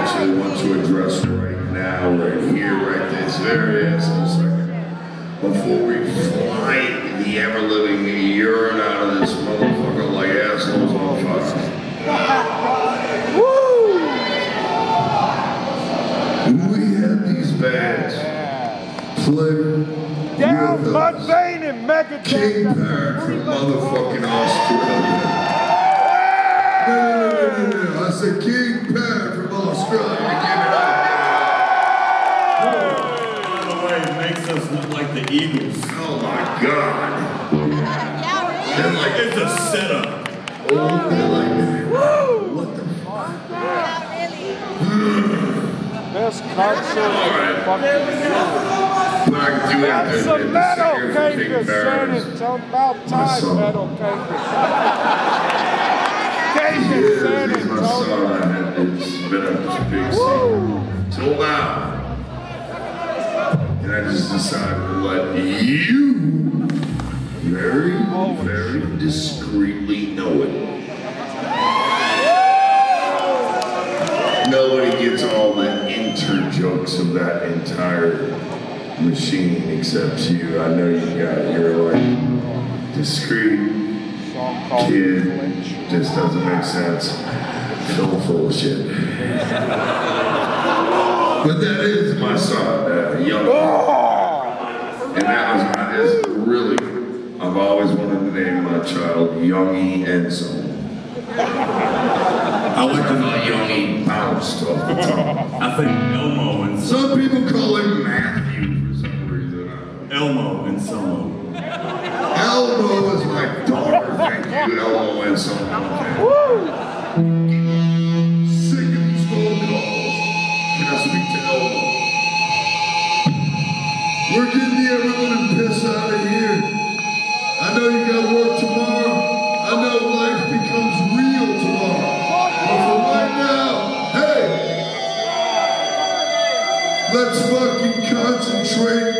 Actually want to address right now, right here, right this very instant second. Before we fly the ever living urine out of this motherfucker like assholes on fire. We had these bands play Down with Mud us. Vein and Megadeth. King Parrot from motherfucking Australia. I said King Parrot from Australia. Give it up. By the way, it makes us look like the Eagles. Oh my God. They're like, It's a setup. oh, they're like, what the fuck? Best concert in fucking But I can do. That's They're- some metal, singer from King Kangas, Parrot. son. It's about time, metal, Kangas. Yeah, San Antonio. Uh, it's been a big scene. Till now. And I just decided to let you very, very discreetly know it. Nobody gets all the inter jokes of that entire machine except you. I know you got your like discreet kid Just doesn't make sense. Full full of shit. But that is my son, uh, young. And that was my, is really, I've always wanted to name my child Youngie Enzo. I like I to thought Youngie bounced off the tongue. I think Elmo and Some people call him Matthew for some reason. Elmo and Selmo. Elmo is my We're getting the everyone piss out of here. I know you got work tomorrow. I know life becomes real tomorrow. But for right now, hey, let's fucking concentrate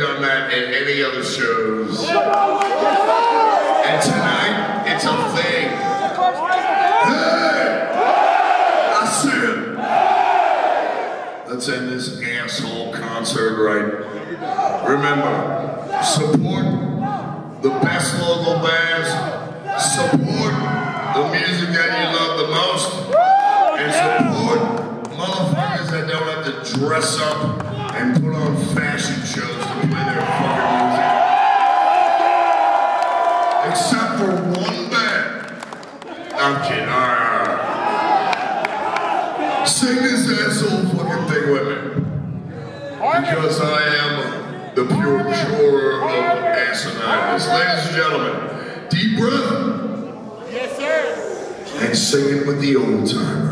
any other shows. And tonight, it's a thing. Hey! I see it. Let's end this asshole concert right. Remember, support the best local bands, support the music that you love the most, and support motherfuckers that don't have to dress up and put on fashion Because I am the pure joy of asinineness. Ladies and gentlemen, deep breath Yes, sir. and sing it with the old timers.